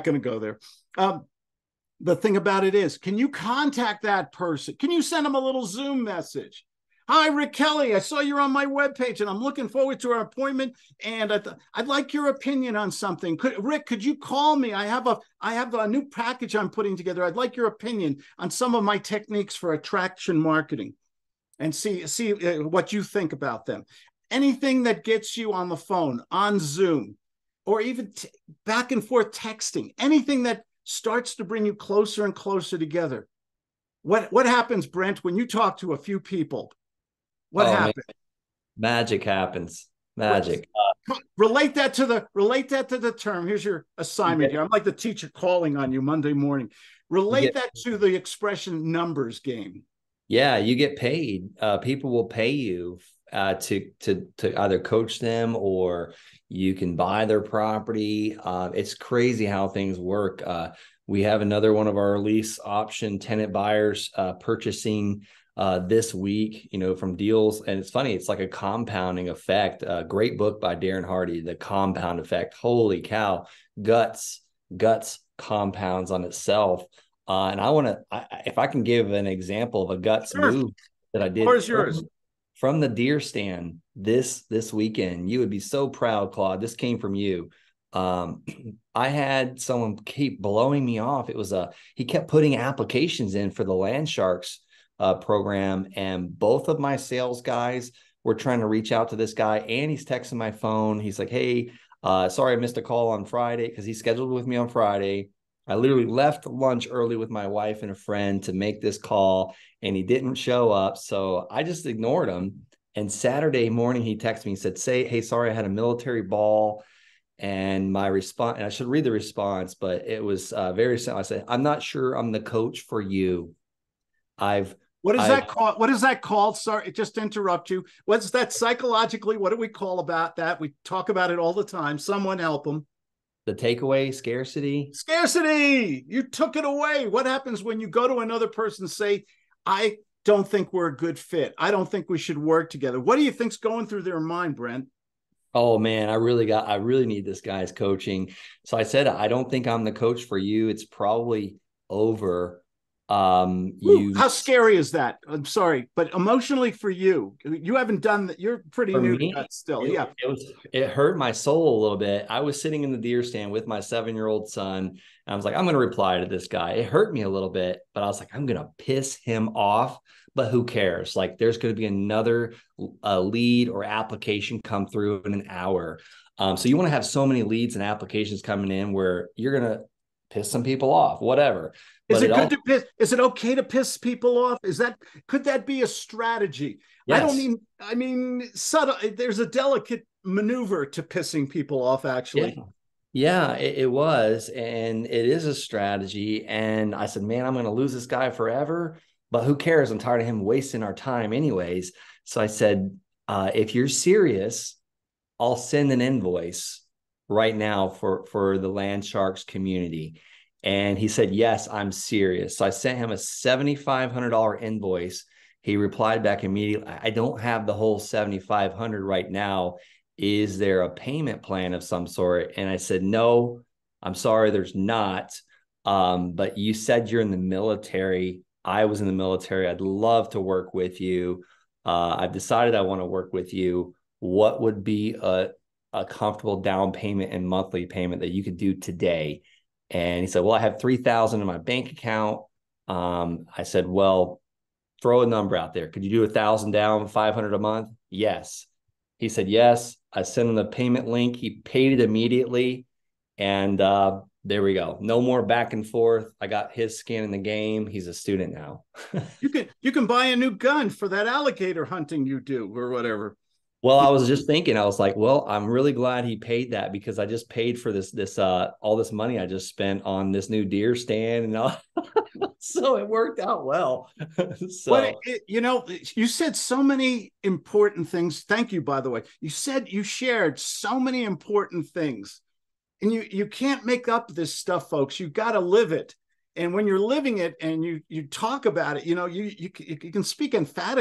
going to go there. Um, the thing about it is, can you contact that person? Can you send them a little Zoom message? Hi, Rick Kelly. I saw you're on my webpage and I'm looking forward to our appointment. And I th- I'd like your opinion on something. Could, Rick, could you call me? I have a I have a new package I'm putting together. I'd like your opinion on some of my techniques for attraction marketing and see see uh, what you think about them. Anything that gets you on the phone, on Zoom, or even t- back and forth texting, anything that starts to bring you closer and closer together. What what happens, Brent, when you talk to a few people? What oh, happens? Magic happens. Magic. Uh, relate that to the relate that to the term. Here's your assignment here. I'm like the teacher calling on you Monday morning. Relate get, that to the expression numbers game. Yeah, you get paid. Uh, people will pay you uh, to to to either coach them or you can buy their property. Uh, it's crazy how things work. Uh, we have another one of our lease option tenant buyers uh, purchasing uh, this week, you know, from deals. And it's funny, it's like a compounding effect. A great book by Darren Hardy, The Compound Effect. Holy cow, guts, guts compounds on itself. Uh, and I want to, if I can give an example of a guts sure. move that I did. Where's yours? From the deer stand this this weekend. You would be so proud, Claude. This came from you. Um, I had someone keep blowing me off. It was a he kept putting applications in for the Land Sharks uh, program, and both of my sales guys were trying to reach out to this guy, and he's texting my phone. He's like, "Hey, uh, sorry I missed a call on Friday because he scheduled with me on Friday. I literally left lunch early with my wife and a friend to make this call, and he didn't show up. So I just ignored him. And Saturday morning, he texted me and said, Say, hey, sorry, I had a military ball. And my response, and I should read the response, but it was uh, very simple. I said, I'm not sure I'm the coach for you. I've what is I've, that called? What is that called? Sorry, just to interrupt you. What's that psychologically? What do we call about that? We talk about it all the time. Someone help them the takeaway scarcity? Scarcity! You took it away. What happens when you go to another person and say i don't think we're a good fit. I don't think we should work together. What do you think's going through their mind brent? Oh man i really got i really need this guy's coaching. So i said i don't think i'm the coach for you. It's probably over um you how scary is that? I'm sorry but emotionally for you you haven't done that you're pretty new me, to that still it, yeah. it was it hurt my soul a little bit. I was sitting in the deer stand with my seven year old son and i was like i'm going to reply to this guy. It hurt me a little bit but i was like i'm going to piss him off. But who cares? Like there's going to be another uh, lead or application come through in an hour. Um, so you want to have so many leads and applications coming in where you're going to piss some people off whatever is it, it good all... to piss? Is it okay to piss people off? Is that could that be a strategy? Yes. I don't mean. I mean, subtle. There's a delicate maneuver to pissing people off. Actually, yeah. Yeah, it, it, was, and it is a strategy. And I said, man, I'm going to lose this guy forever, but who cares? I'm tired of him wasting our time, anyways. So I said, uh, if you're serious, I'll send an invoice right now for for the Land Sharks community and he said, Yes, I'm serious. So I sent him a $7,500 invoice. He replied back immediately, I don't have the whole 7,500 right now. Is there a payment plan of some sort? And I said, No, I'm sorry, there's not. Um, but you said you're in the military. I was in the military. I'd love to work with you. Uh, I've decided I want to work with you. What would be a, a comfortable down payment and monthly payment that you could do today? And he said, Well, I have 3000 in my bank account. Um, I said, Well, throw a number out there. Could you do a thousand down, 500 a month? Yes. He said, Yes. I sent him the payment link. He paid it immediately. And uh, there we go. No more back and forth. I got his skin in the game. He's a student now. you can you can buy a new gun for that alligator hunting you do or whatever. Well, I was just thinking, I was like, well, I'm really glad he paid that because I just paid for this, this, uh, all this money I just spent on this new deer stand and all. so it worked out well. so, but it, you know, you said so many important things. Thank you, by the way. You said you shared so many important things and you, you can't make up this stuff, folks. You got to live it. And when you're living it and you, you talk about it, you know, you, you, you can speak emphatically